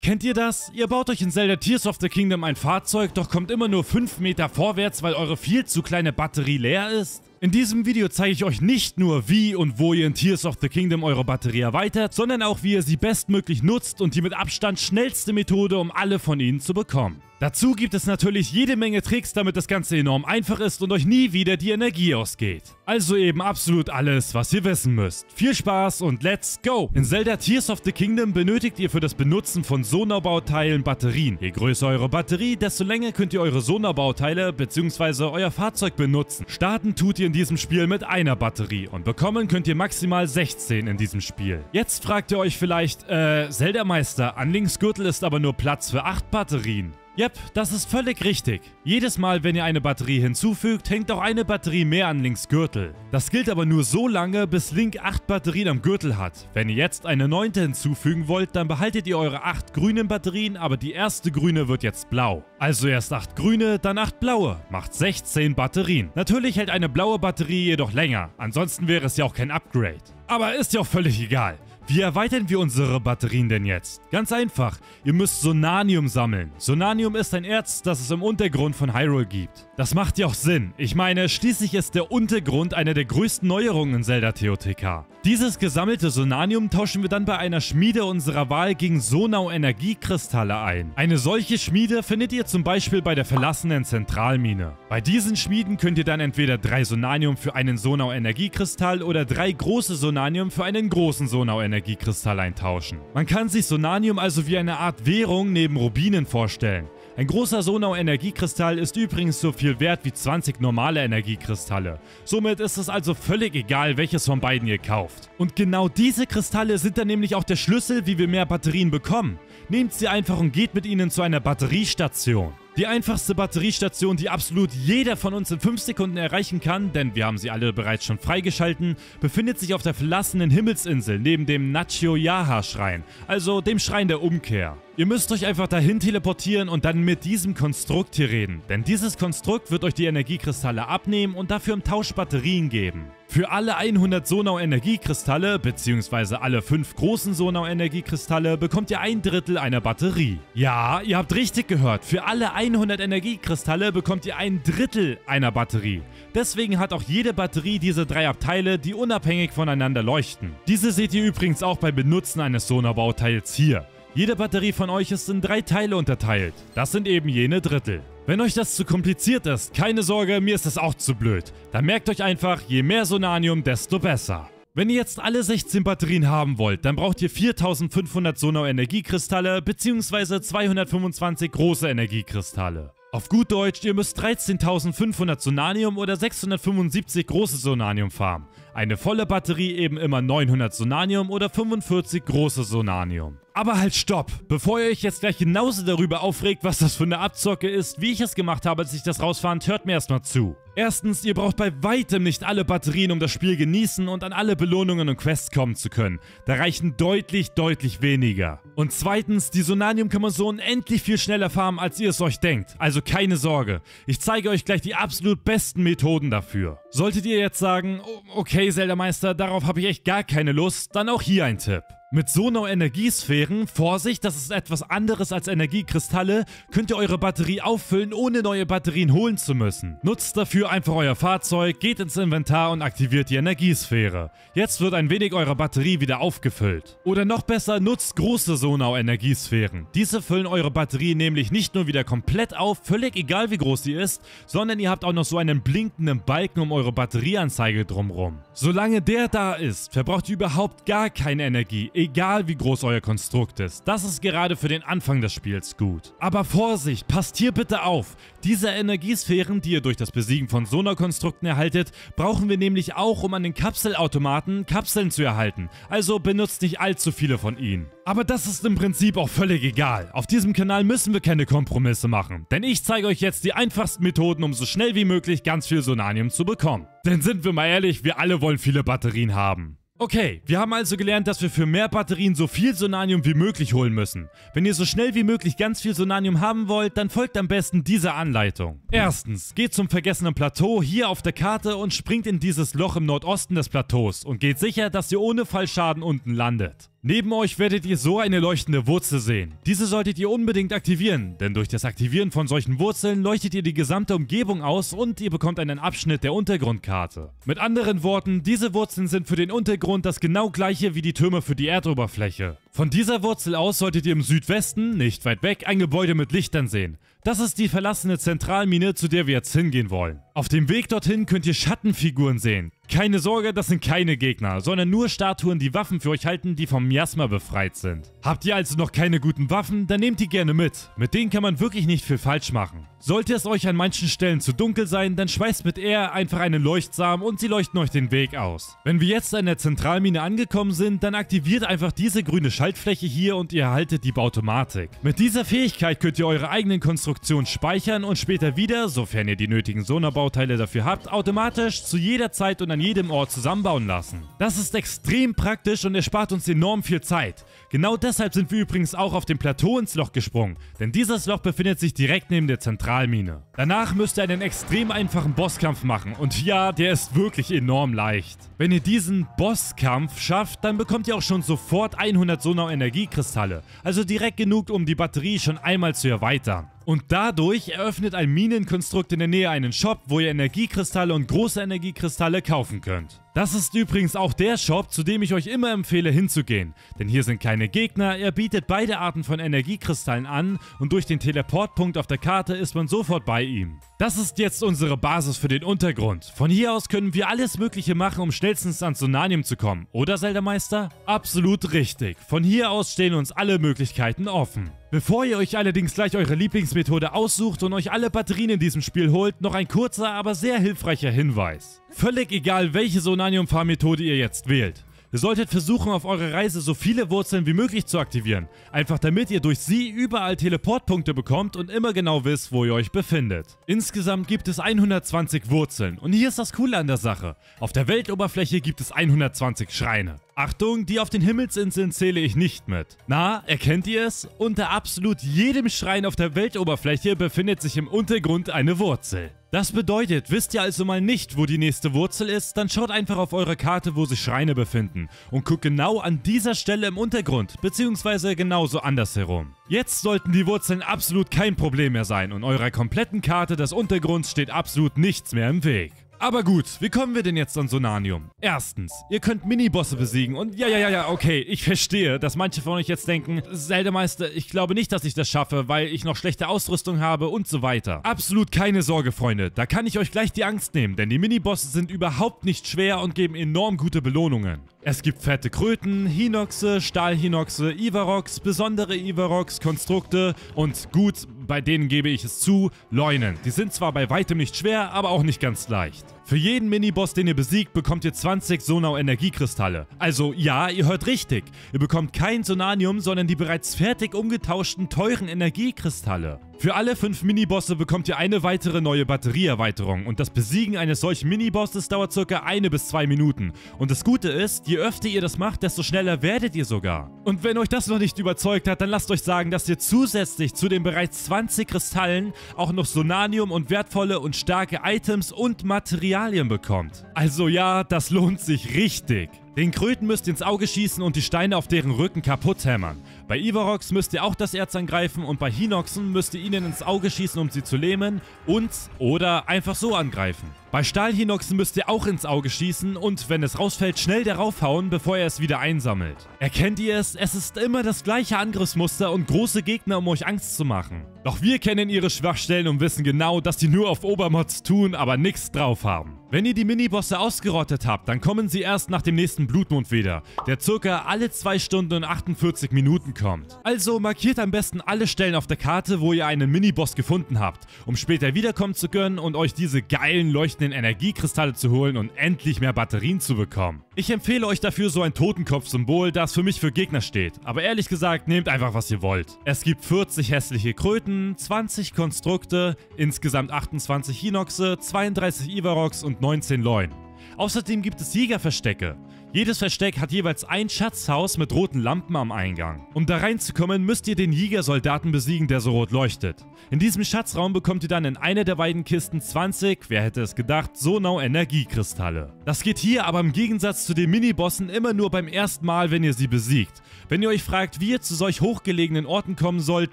Kennt ihr das? Ihr baut euch in Zelda Tears of the Kingdom ein Fahrzeug, doch kommt immer nur 5 Meter vorwärts, weil eure viel zu kleine Batterie leer ist? In diesem Video zeige ich euch nicht nur wie und wo ihr in Tears of the Kingdom eure Batterie erweitert, sondern auch wie ihr sie bestmöglich nutzt und die mit Abstand schnellste Methode, um alle von ihnen zu bekommen. Dazu gibt es natürlich jede Menge Tricks, damit das Ganze enorm einfach ist und euch nie wieder die Energie ausgeht. Also eben absolut alles, was ihr wissen müsst. Viel Spaß und let's go! In Zelda Tears of the Kingdom benötigt ihr für das Benutzen von Sonarbauteilen Batterien. Je größer eure Batterie, desto länger könnt ihr eure Sonarbauteile bzw. euer Fahrzeug benutzen. Starten tut ihr in diesem Spiel mit einer Batterie und bekommen könnt ihr maximal 16 in diesem Spiel. Jetzt fragt ihr euch vielleicht, äh, Zelda Meister, Anlingsgürtel ist aber nur Platz für 8 Batterien. Yep, das ist völlig richtig. Jedes Mal, wenn ihr eine Batterie hinzufügt, hängt auch eine Batterie mehr an Links Gürtel. Das gilt aber nur so lange, bis Link 8 Batterien am Gürtel hat. Wenn ihr jetzt eine neunte hinzufügen wollt, dann behaltet ihr eure 8 grünen Batterien, aber die erste grüne wird jetzt blau. Also erst 8 grüne, dann 8 blaue. Macht 16 Batterien. Natürlich hält eine blaue Batterie jedoch länger, ansonsten wäre es ja auch kein Upgrade. Aber ist ja auch völlig egal. Wie erweitern wir unsere Batterien denn jetzt? Ganz einfach, ihr müsst Sonanium sammeln. Sonanium ist ein Erz, das es im Untergrund von Hyrule gibt. Das macht ja auch Sinn. Ich meine, schließlich ist der Untergrund eine der größten Neuerungen in Zelda TOTK. Dieses gesammelte Sonanium tauschen wir dann bei einer Schmiede unserer Wahl gegen Sonau-Energiekristalle ein. Eine solche Schmiede findet ihr zum Beispiel bei der verlassenen Zentralmine. Bei diesen Schmieden könnt ihr dann entweder drei Sonanium für einen Sonau-Energiekristall oder drei große Sonanium für einen großen Sonau-Energiekristall eintauschen. Man kann sich Sonanium also wie eine Art Währung neben Rubinen vorstellen. Ein großer Sonau-Energiekristall ist übrigens so viel wert wie 20 normale Energiekristalle. Somit ist es also völlig egal, welches von beiden ihr kauft. Und genau diese Kristalle sind dann nämlich auch der Schlüssel, wie wir mehr Batterien bekommen. Nehmt sie einfach und geht mit ihnen zu einer Batteriestation. Die einfachste Batteriestation, die absolut jeder von uns in 5 Sekunden erreichen kann, denn wir haben sie alle bereits schon freigeschalten, befindet sich auf der verlassenen Himmelsinsel neben dem Nacho-Yaha-Schrein, also dem Schrein der Umkehr. Ihr müsst euch einfach dahin teleportieren und dann mit diesem Konstrukt hier reden, denn dieses Konstrukt wird euch die Energiekristalle abnehmen und dafür im Tausch Batterien geben. Für alle 100 Sonau-Energiekristalle bzw. alle 5 großen Sonau-Energiekristalle bekommt ihr ein Drittel einer Batterie. Ja, ihr habt richtig gehört, für alle 100 Energiekristalle bekommt ihr ein Drittel einer Batterie. Deswegen hat auch jede Batterie diese drei Abteile, die unabhängig voneinander leuchten. Diese seht ihr übrigens auch beim Benutzen eines Sonau-Bauteils hier. Jede Batterie von euch ist in drei Teile unterteilt. Das sind eben jene Drittel. Wenn euch das zu kompliziert ist, keine Sorge, mir ist das auch zu blöd. Dann merkt euch einfach, je mehr Sonanium, desto besser. Wenn ihr jetzt alle 16 Batterien haben wollt, dann braucht ihr 4500 Sonau Energiekristalle bzw. 225 große Energiekristalle. Auf gut Deutsch, ihr müsst 13.500 Sonanium oder 675 große Sonanium farmen. Eine volle Batterie eben immer 900 Sonanium oder 45 große Sonanium. Aber halt stopp! Bevor ihr euch jetzt gleich genauso darüber aufregt, was das für eine Abzocke ist, wie ich es gemacht habe, als ich das rausfand, hört mir erstmal zu. Erstens, ihr braucht bei weitem nicht alle Batterien, um das Spiel genießen und an alle Belohnungen und Quests kommen zu können. Da reichen deutlich, deutlich weniger. Und zweitens, die Sonanium kann man so unendlich viel schneller farmen, als ihr es euch denkt. Also keine Sorge. Ich zeige euch gleich die absolut besten Methoden dafür. Solltet ihr jetzt sagen, okay Zelda Meister, darauf habe ich echt gar keine Lust, dann auch hier ein Tipp. Mit Sonau-Energiesphären, Vorsicht, das ist etwas anderes als Energiekristalle, könnt ihr eure Batterie auffüllen, ohne neue Batterien holen zu müssen. Nutzt dafür einfach euer Fahrzeug, geht ins Inventar und aktiviert die Energiesphäre. Jetzt wird ein wenig eure Batterie wieder aufgefüllt. Oder noch besser, nutzt große Sonau-Energiesphären. Diese füllen eure Batterie nämlich nicht nur wieder komplett auf, völlig egal wie groß sie ist, sondern ihr habt auch noch so einen blinkenden Balken um eure Batterieanzeige drumherum. Solange der da ist, verbraucht ihr überhaupt gar keine Energie, egal wie groß euer Konstrukt ist. Das ist gerade für den Anfang des Spiels gut. Aber Vorsicht, passt hier bitte auf. Diese Energiesphären, die ihr durch das Besiegen von Sonarkonstrukten erhaltet, brauchen wir nämlich auch, um an den Kapselautomaten Kapseln zu erhalten. Also benutzt nicht allzu viele von ihnen. Aber das ist im Prinzip auch völlig egal. Auf diesem Kanal müssen wir keine Kompromisse machen. Denn ich zeige euch jetzt die einfachsten Methoden, um so schnell wie möglich ganz viel Sonanium zu bekommen. Denn sind wir mal ehrlich, wir alle wollen viele Batterien haben. Okay, wir haben also gelernt, dass wir für mehr Batterien so viel Sonanium wie möglich holen müssen. Wenn ihr so schnell wie möglich ganz viel Sonanium haben wollt, dann folgt am besten dieser Anleitung. Erstens, geht zum vergessenen Plateau hier auf der Karte und springt in dieses Loch im Nordosten des Plateaus und geht sicher, dass ihr ohne Fallschaden unten landet. Neben euch werdet ihr so eine leuchtende Wurzel sehen. Diese solltet ihr unbedingt aktivieren, denn durch das Aktivieren von solchen Wurzeln leuchtet ihr die gesamte Umgebung aus und ihr bekommt einen Abschnitt der Untergrundkarte. Mit anderen Worten, diese Wurzeln sind für den Untergrund das genau gleiche wie die Türme für die Erdoberfläche. Von dieser Wurzel aus solltet ihr im Südwesten, nicht weit weg, ein Gebäude mit Lichtern sehen. Das ist die verlassene Zentralmine, zu der wir jetzt hingehen wollen. Auf dem Weg dorthin könnt ihr Schattenfiguren sehen. Keine Sorge, das sind keine Gegner, sondern nur Statuen, die Waffen für euch halten, die vom Miasma befreit sind. Habt ihr also noch keine guten Waffen, dann nehmt die gerne mit. Mit denen kann man wirklich nicht viel falsch machen. Sollte es euch an manchen Stellen zu dunkel sein, dann schweißt mit R einfach einen Leuchtsamen und sie leuchten euch den Weg aus. Wenn wir jetzt an der Zentralmine angekommen sind, dann aktiviert einfach diese grüne Schaltfläche hier und ihr erhaltet die Bautomatik. Mit dieser Fähigkeit könnt ihr eure eigenen Konstruktionen speichern und später wieder, sofern ihr die nötigen Sonarbauteile dafür habt, automatisch zu jeder Zeit und an jedem Ort zusammenbauen lassen. Das ist extrem praktisch und erspart uns enorm viel Zeit. Genau deshalb sind wir übrigens auch auf dem Plateau ins Loch gesprungen, denn dieses Loch befindet sich direkt neben der Zentralmine. Danach müsst ihr einen extrem einfachen Bosskampf machen und ja, der ist wirklich enorm leicht. Wenn ihr diesen Bosskampf schafft, dann bekommt ihr auch schon sofort 100 Sonau-Energiekristalle, also direkt genug, um die Batterie schon einmal zu erweitern. Und dadurch eröffnet ein Minenkonstrukt in der Nähe einen Shop, wo ihr Energiekristalle und große Energiekristalle kaufen könnt. Das ist übrigens auch der Shop, zu dem ich euch immer empfehle hinzugehen, denn hier sind keine Gegner, er bietet beide Arten von Energiekristallen an und durch den Teleportpunkt auf der Karte ist man sofort bei ihm. Das ist jetzt unsere Basis für den Untergrund. Von hier aus können wir alles mögliche machen, um schnellstens ans Sonanium zu kommen, oder Zelda-Meister? Absolut richtig. Von hier aus stehen uns alle Möglichkeiten offen. Bevor ihr euch allerdings gleich eure Lieblingsmethode aussucht und euch alle Batterien in diesem Spiel holt, noch ein kurzer, aber sehr hilfreicher Hinweis. Völlig egal, welche Sonanium-Fahrmethode ihr jetzt wählt. Ihr solltet versuchen, auf eurer Reise so viele Wurzeln wie möglich zu aktivieren. Einfach damit ihr durch sie überall Teleportpunkte bekommt und immer genau wisst, wo ihr euch befindet. Insgesamt gibt es 120 Wurzeln. Und hier ist das Coole an der Sache. Auf der Weltoberfläche gibt es 120 Schreine. Achtung, die auf den Himmelsinseln zähle ich nicht mit. Na, erkennt ihr es? Unter absolut jedem Schrein auf der Weltoberfläche befindet sich im Untergrund eine Wurzel. Das bedeutet, wisst ihr also mal nicht, wo die nächste Wurzel ist, dann schaut einfach auf eure Karte, wo sich Schreine befinden und guckt genau an dieser Stelle im Untergrund, beziehungsweise genauso andersherum. Jetzt sollten die Wurzeln absolut kein Problem mehr sein und eurer kompletten Karte des Untergrunds steht absolut nichts mehr im Weg. Aber gut, wie kommen wir denn jetzt an Sonanium? Erstens, ihr könnt Minibosse besiegen und ja, ja, ja, ja, okay, ich verstehe, dass manche von euch jetzt denken, Zelda-Meister, ich glaube nicht, dass ich das schaffe, weil ich noch schlechte Ausrüstung habe und so weiter. Absolut keine Sorge, Freunde, da kann ich euch gleich die Angst nehmen, denn die Minibosse sind überhaupt nicht schwer und geben enorm gute Belohnungen. Es gibt fette Kröten, Hinoxe, Stahlhinoxe, Ivarox, besondere Ivarox, Konstrukte und gut, bei denen gebe ich es zu, Leunen. Die sind zwar bei weitem nicht schwer, aber auch nicht ganz leicht. Für jeden Miniboss, den ihr besiegt, bekommt ihr 20 Sonau Energiekristalle. Also ja, ihr hört richtig. Ihr bekommt kein Sonanium, sondern die bereits fertig umgetauschten teuren Energiekristalle. Für alle 5 Minibosse bekommt ihr eine weitere neue Batterieerweiterung und das Besiegen eines solchen Minibosses dauert ca. 1 bis 2 Minuten. Und das Gute ist, je öfter ihr das macht, desto schneller werdet ihr sogar. Und wenn euch das noch nicht überzeugt hat, dann lasst euch sagen, dass ihr zusätzlich zu den bereits 20 Kristallen auch noch Sonanium und wertvolle und starke Items und Materialien bekommt. Also ja, das lohnt sich richtig. Den Kröten müsst ihr ins Auge schießen und die Steine auf deren Rücken kaputt hämmern. Bei Ivarox müsst ihr auch das Erz angreifen und bei Hinoxen müsst ihr ihnen ins Auge schießen, um sie zu lähmen und oder einfach so angreifen. Bei Stahlhinoxen müsst ihr auch ins Auge schießen und wenn es rausfällt, schnell darauf hauen, bevor er es wieder einsammelt. Erkennt ihr es? Es ist immer das gleiche Angriffsmuster und große Gegner, um euch Angst zu machen. Doch wir kennen ihre Schwachstellen und wissen genau, dass die nur auf Obermods tun, aber nichts drauf haben. Wenn ihr die Minibosse ausgerottet habt, dann kommen sie erst nach dem nächsten Blutmond wieder, der circa alle 2 Stunden und 48 Minuten kommt. Also markiert am besten alle Stellen auf der Karte, wo ihr einen Miniboss gefunden habt, um später wiederkommen zu können und euch diese geilen leuchtenden Energiekristalle zu holen und endlich mehr Batterien zu bekommen. Ich empfehle euch dafür so ein Totenkopf-Symbol, das für mich für Gegner steht, aber ehrlich gesagt, nehmt einfach was ihr wollt. Es gibt 40 hässliche Kröten, 20 Konstrukte, insgesamt 28 Hinoxe, 32 Ivarox und 19 Leuen. Außerdem gibt es Jägerverstecke. Jedes Versteck hat jeweils ein Schatzhaus mit roten Lampen am Eingang. Um da reinzukommen, müsst ihr den Jägersoldaten besiegen, der so rot leuchtet. In diesem Schatzraum bekommt ihr dann in einer der beiden Kisten 20, wer hätte es gedacht, Sonau Energiekristalle. Das geht hier aber im Gegensatz zu den Minibossen immer nur beim ersten Mal, wenn ihr sie besiegt. Wenn ihr euch fragt, wie ihr zu solch hochgelegenen Orten kommen sollt,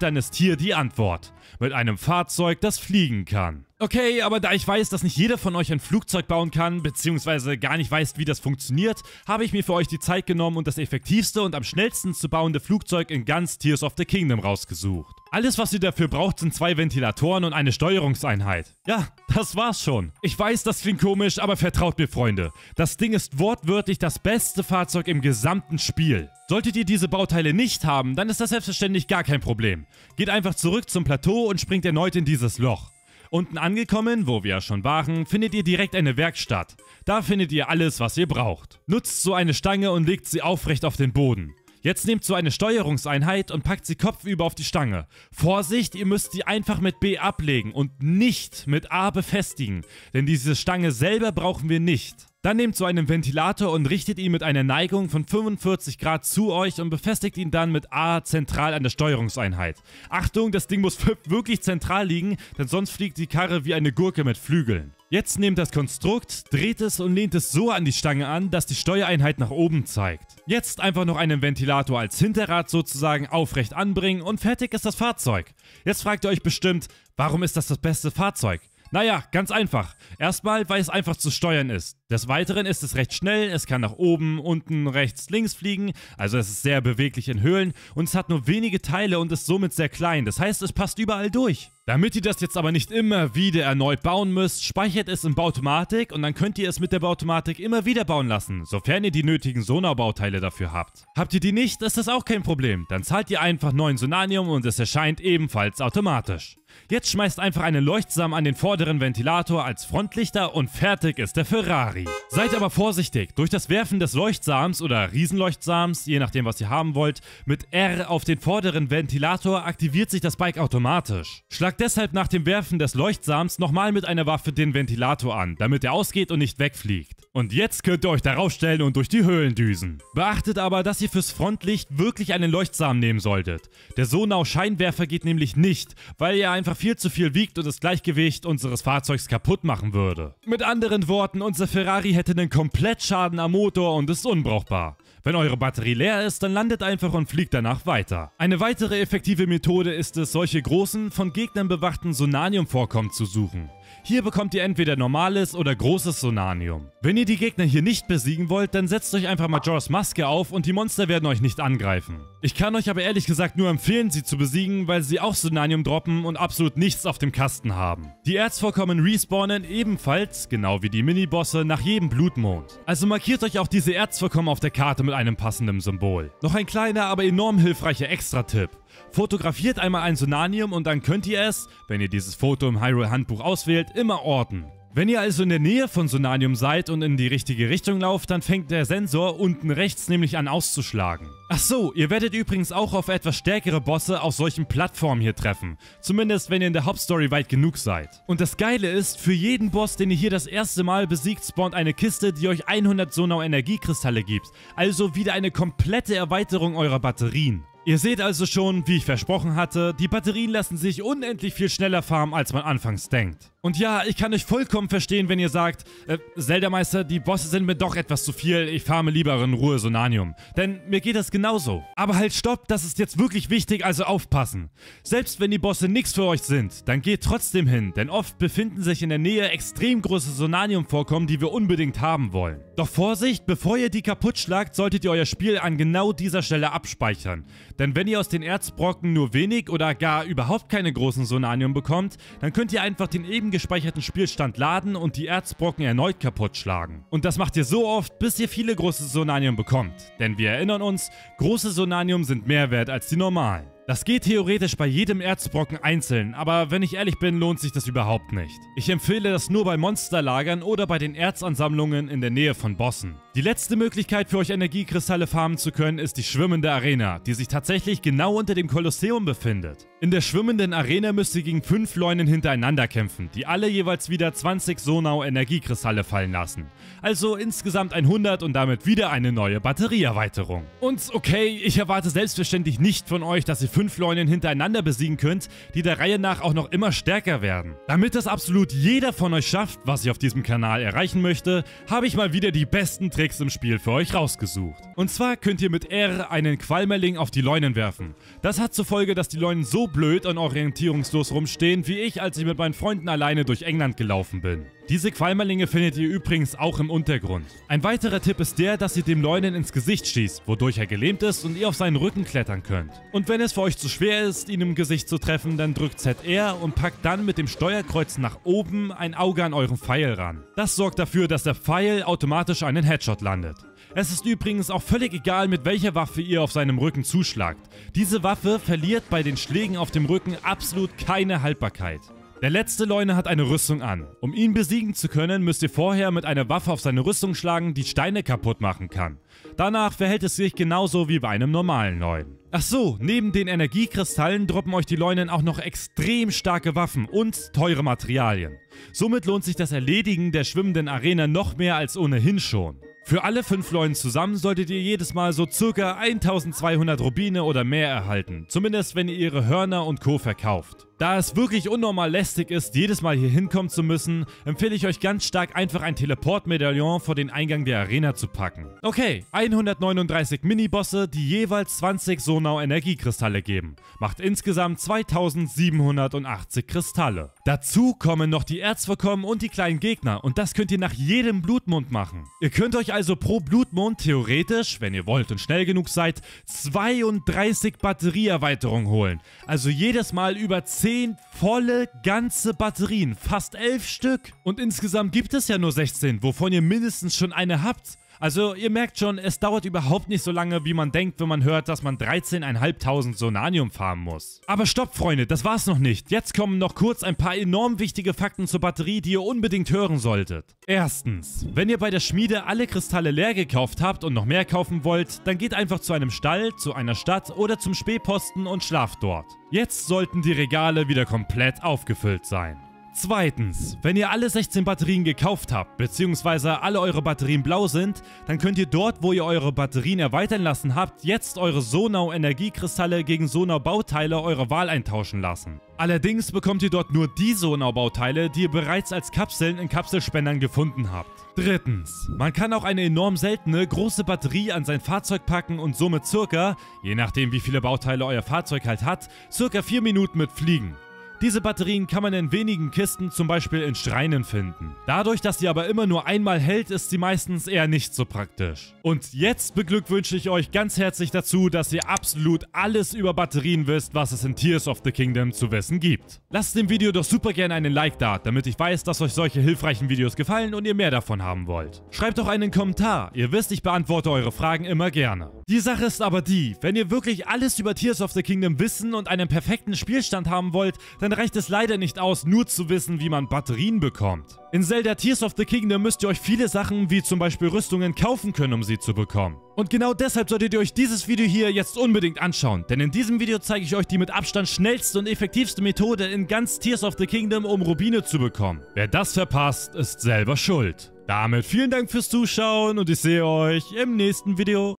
dann ist hier die Antwort. Mit einem Fahrzeug, das fliegen kann. Okay, aber da ich weiß, dass nicht jeder von euch ein Flugzeug bauen kann, beziehungsweise gar nicht weiß, wie das funktioniert, habe ich mir für euch die Zeit genommen und das effektivste und am schnellsten zu bauende Flugzeug in ganz Tears of the Kingdom rausgesucht. Alles, was ihr dafür braucht, sind zwei Ventilatoren und eine Steuerungseinheit. Ja, das war's schon. Ich weiß, das klingt komisch, aber vertraut mir, Freunde. Das Ding ist wortwörtlich das beste Fahrzeug im gesamten Spiel. Solltet ihr diese Bauteile nicht haben, dann ist das selbstverständlich gar kein Problem. Geht einfach zurück zum Plateau und springt erneut in dieses Loch. Unten angekommen, wo wir ja schon waren, findet ihr direkt eine Werkstatt. Da findet ihr alles, was ihr braucht. Nutzt so eine Stange und legt sie aufrecht auf den Boden. Jetzt nehmt so eine Steuerungseinheit und packt sie kopfüber auf die Stange. Vorsicht, ihr müsst sie einfach mit B ablegen und nicht mit A befestigen, denn diese Stange selber brauchen wir nicht. Dann nehmt so einen Ventilator und richtet ihn mit einer Neigung von 45 Grad zu euch und befestigt ihn dann mit A zentral an der Steuerungseinheit. Achtung, das Ding muss wirklich zentral liegen, denn sonst fliegt die Karre wie eine Gurke mit Flügeln. Jetzt nehmt das Konstrukt, dreht es und lehnt es so an die Stange an, dass die Steuereinheit nach oben zeigt. Jetzt einfach noch einen Ventilator als Hinterrad sozusagen aufrecht anbringen und fertig ist das Fahrzeug. Jetzt fragt ihr euch bestimmt, warum ist das das beste Fahrzeug? Naja, ganz einfach. Erstmal, weil es einfach zu steuern ist. Des Weiteren ist es recht schnell, es kann nach oben, unten, rechts, links fliegen, also es ist sehr beweglich in Höhlen und es hat nur wenige Teile und ist somit sehr klein, das heißt es passt überall durch. Damit ihr das jetzt aber nicht immer wieder erneut bauen müsst, speichert es in Bautomatik und dann könnt ihr es mit der Bautomatik immer wieder bauen lassen, sofern ihr die nötigen Sonar-Bauteile dafür habt. Habt ihr die nicht, ist das auch kein Problem, dann zahlt ihr einfach 9 Sonanium und es erscheint ebenfalls automatisch. Jetzt schmeißt einfach einen Leuchtsam an den vorderen Ventilator als Frontlichter und fertig ist der Ferrari. Seid aber vorsichtig, durch das Werfen des Leuchtsams oder Riesenleuchtsams, je nachdem was ihr haben wollt, mit R auf den vorderen Ventilator aktiviert sich das Bike automatisch. Schlagt deshalb nach dem Werfen des Leuchtsams nochmal mit einer Waffe den Ventilator an, damit er ausgeht und nicht wegfliegt. Und jetzt könnt ihr euch darauf stellen und durch die Höhlen düsen. Beachtet aber, dass ihr fürs Frontlicht wirklich einen Leuchtsamen nehmen solltet. Der Sonau Scheinwerfer geht nämlich nicht, weil er einfach viel zu viel wiegt und das Gleichgewicht unseres Fahrzeugs kaputt machen würde. Mit anderen Worten, unser Ferrari hätte einen Komplettschaden am Motor und ist unbrauchbar. Wenn eure Batterie leer ist, dann landet einfach und fliegt danach weiter. Eine weitere effektive Methode ist es, solche großen, von Gegnern bewachten Sonanium-Vorkommen zu suchen. Hier bekommt ihr entweder normales oder großes Sonanium. Wenn ihr die Gegner hier nicht besiegen wollt, dann setzt euch einfach Majora's Maske auf und die Monster werden euch nicht angreifen. Ich kann euch aber ehrlich gesagt nur empfehlen, sie zu besiegen, weil sie auch Sonanium droppen und absolut nichts auf dem Kasten haben. Die Erzvorkommen respawnen ebenfalls, genau wie die Minibosse, nach jedem Blutmond. Also markiert euch auch diese Erzvorkommen auf der Karte mit einem passenden Symbol. Noch ein kleiner, aber enorm hilfreicher Extra-Tipp. Fotografiert einmal ein Sonanium und dann könnt ihr es, wenn ihr dieses Foto im Hyrule Handbuch auswählt, immer orten. Wenn ihr also in der Nähe von Sonanium seid und in die richtige Richtung lauft, dann fängt der Sensor unten rechts nämlich an auszuschlagen. Ach so, ihr werdet übrigens auch auf etwas stärkere Bosse auf solchen Plattformen hier treffen. Zumindest wenn ihr in der Hauptstory weit genug seid. Und das Geile ist, für jeden Boss, den ihr hier das erste Mal besiegt, spawnt eine Kiste, die euch 100 Sonau Energiekristalle gibt. Also wieder eine komplette Erweiterung eurer Batterien. Ihr seht also schon, wie ich versprochen hatte, die Batterien lassen sich unendlich viel schneller farmen, als man anfangs denkt. Und ja, ich kann euch vollkommen verstehen, wenn ihr sagt, äh, Zelda-Meister, die Bosse sind mir doch etwas zu viel, ich farme lieber in Ruhe Sonanium. Denn mir geht das genauso. Aber halt stopp, das ist jetzt wirklich wichtig, also aufpassen. Selbst wenn die Bosse nichts für euch sind, dann geht trotzdem hin, denn oft befinden sich in der Nähe extrem große Sonanium-Vorkommen, die wir unbedingt haben wollen. Doch Vorsicht, bevor ihr die kaputt schlagt, solltet ihr euer Spiel an genau dieser Stelle abspeichern. Denn wenn ihr aus den Erzbrocken nur wenig oder gar überhaupt keine großen Sonanium bekommt, dann könnt ihr einfach den eben gespeicherten Spielstand laden und die Erzbrocken erneut kaputt schlagen. Und das macht ihr so oft, bis ihr viele große Sonanium bekommt. Denn wir erinnern uns, große Sonanium sind mehr wert als die normalen. Das geht theoretisch bei jedem Erzbrocken einzeln, aber wenn ich ehrlich bin, lohnt sich das überhaupt nicht. Ich empfehle das nur bei Monsterlagern oder bei den Erzansammlungen in der Nähe von Bossen. Die letzte Möglichkeit für euch Energiekristalle farmen zu können ist die schwimmende Arena, die sich tatsächlich genau unter dem Kolosseum befindet. In der schwimmenden Arena müsst ihr gegen fünf Leunen hintereinander kämpfen, die alle jeweils wieder 20 Sonau Energiekristalle fallen lassen. Also insgesamt 100 und damit wieder eine neue Batterieerweiterung. Und okay, ich erwarte selbstverständlich nicht von euch, dass ihr fünf Leunen hintereinander besiegen könnt, die der Reihe nach auch noch immer stärker werden. Damit das absolut jeder von euch schafft, was ich auf diesem Kanal erreichen möchte, habe ich mal wieder die besten Tricks im Spiel für euch rausgesucht. Und zwar könnt ihr mit R einen Qualmerling auf die Leunen werfen. Das hat zur Folge, dass die Leunen so blöd und orientierungslos rumstehen, wie ich, als ich mit meinen Freunden alleine durch England gelaufen bin. Diese Qualmerlinge findet ihr übrigens auch im Untergrund. Ein weiterer Tipp ist der, dass ihr dem Leunen ins Gesicht schießt, wodurch er gelähmt ist und ihr auf seinen Rücken klettern könnt. Und wenn es für euch zu schwer ist, ihn im Gesicht zu treffen, dann drückt ZR und packt dann mit dem Steuerkreuz nach oben ein Auge an euren Pfeil ran. Das sorgt dafür, dass der Pfeil automatisch einen Headshot landet. Es ist übrigens auch völlig egal, mit welcher Waffe ihr auf seinem Rücken zuschlagt. Diese Waffe verliert bei den Schlägen auf dem Rücken absolut keine Haltbarkeit. Der letzte Leune hat eine Rüstung an. Um ihn besiegen zu können, müsst ihr vorher mit einer Waffe auf seine Rüstung schlagen, die Steine kaputt machen kann. Danach verhält es sich genauso wie bei einem normalen Leuen. Ach so, neben den Energiekristallen droppen euch die Leunen auch noch extrem starke Waffen und teure Materialien. Somit lohnt sich das Erledigen der schwimmenden Arena noch mehr als ohnehin schon. Für alle 5 Leunen zusammen solltet ihr jedes Mal so circa 1200 Rubine oder mehr erhalten, zumindest wenn ihr ihre Hörner und Co. verkauft. Da es wirklich unnormal lästig ist, jedes Mal hier hinkommen zu müssen, empfehle ich euch ganz stark einfach ein Teleportmedaillon vor den Eingang der Arena zu packen. Okay, 139 Minibosse, die jeweils 20 Sonau Energiekristalle geben. Macht insgesamt 2780 Kristalle. Dazu kommen noch die Erzvorkommen und die kleinen Gegner und das könnt ihr nach jedem Blutmond machen. Ihr könnt euch also pro Blutmond theoretisch, wenn ihr wollt und schnell genug seid, 32 Batterieerweiterungen holen. Also jedes Mal über 10 10 volle ganze Batterien, fast 11 Stück. Und insgesamt gibt es ja nur 16, wovon ihr mindestens schon eine habt. Also ihr merkt schon, es dauert überhaupt nicht so lange, wie man denkt, wenn man hört, dass man 13.500 Sonanium farmen muss. Aber stopp, Freunde, das war's noch nicht. Jetzt kommen noch kurz ein paar enorm wichtige Fakten zur Batterie, die ihr unbedingt hören solltet. Erstens, wenn ihr bei der Schmiede alle Kristalle leer gekauft habt und noch mehr kaufen wollt, dann geht einfach zu einem Stall, zu einer Stadt oder zum Spähposten und schlaft dort. Jetzt sollten die Regale wieder komplett aufgefüllt sein. Zweitens, wenn ihr alle 16 Batterien gekauft habt, beziehungsweise alle eure Batterien blau sind, dann könnt ihr dort, wo ihr eure Batterien erweitern lassen habt, jetzt eure Sonau Energiekristalle gegen Sonau Bauteile eurer Wahl eintauschen lassen. Allerdings bekommt ihr dort nur die Sonau Bauteile, die ihr bereits als Kapseln in Kapselspendern gefunden habt. Drittens, man kann auch eine enorm seltene große Batterie an sein Fahrzeug packen und somit circa, je nachdem wie viele Bauteile euer Fahrzeug halt hat, circa 4 Minuten mit fliegen. Diese Batterien kann man in wenigen Kisten, zum Beispiel in Schreinen finden. Dadurch, dass sie aber immer nur einmal hält, ist sie meistens eher nicht so praktisch. Und jetzt beglückwünsche ich euch ganz herzlich dazu, dass ihr absolut alles über Batterien wisst, was es in Tears of the Kingdom zu wissen gibt. Lasst dem Video doch super gerne einen Like da, damit ich weiß, dass euch solche hilfreichen Videos gefallen und ihr mehr davon haben wollt. Schreibt doch einen Kommentar, ihr wisst, ich beantworte eure Fragen immer gerne. Die Sache ist aber die, wenn ihr wirklich alles über Tears of the Kingdom wissen und einen perfekten Spielstand haben wollt, dann dann reicht es leider nicht aus, nur zu wissen, wie man Batterien bekommt. In Zelda Tears of the Kingdom müsst ihr euch viele Sachen wie zum Beispiel Rüstungen kaufen können, um sie zu bekommen. Und genau deshalb solltet ihr euch dieses Video hier jetzt unbedingt anschauen, denn in diesem Video zeige ich euch die mit Abstand schnellste und effektivste Methode in ganz Tears of the Kingdom, um Rubine zu bekommen. Wer das verpasst, ist selber schuld. Damit vielen Dank fürs Zuschauen und ich sehe euch im nächsten Video.